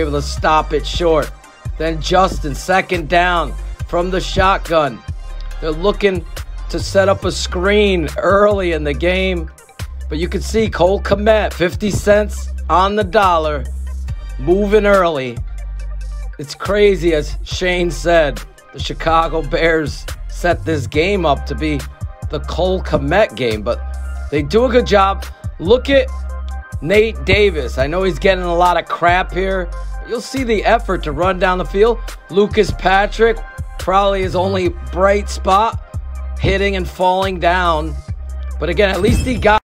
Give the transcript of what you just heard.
able to stop it short. Then Justin, second down from the shotgun. They're looking to set up a screen early in the game. But you can see Cole Kmet, 50 cents on the dollar, moving early. It's crazy, as Shane said. The Chicago Bears set this game up to be the Cole Kmet game, but they do a good job. Look at Nate Davis. I know he's getting a lot of crap here. You'll see the effort to run down the field. Lucas Patrick, probably his only bright spot, hitting and falling down. But again, at least he got.